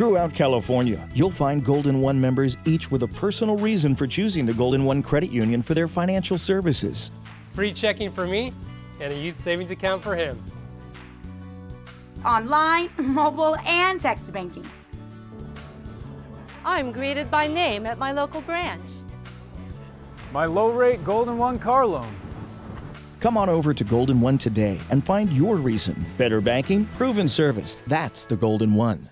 Throughout California, you'll find Golden One members each with a personal reason for choosing the Golden One Credit Union for their financial services. Free checking for me and a youth savings account for him. Online, mobile, and text banking. I'm greeted by name at my local branch. My low rate Golden One car loan. Come on over to Golden One today and find your reason. Better banking, proven service. That's the Golden One.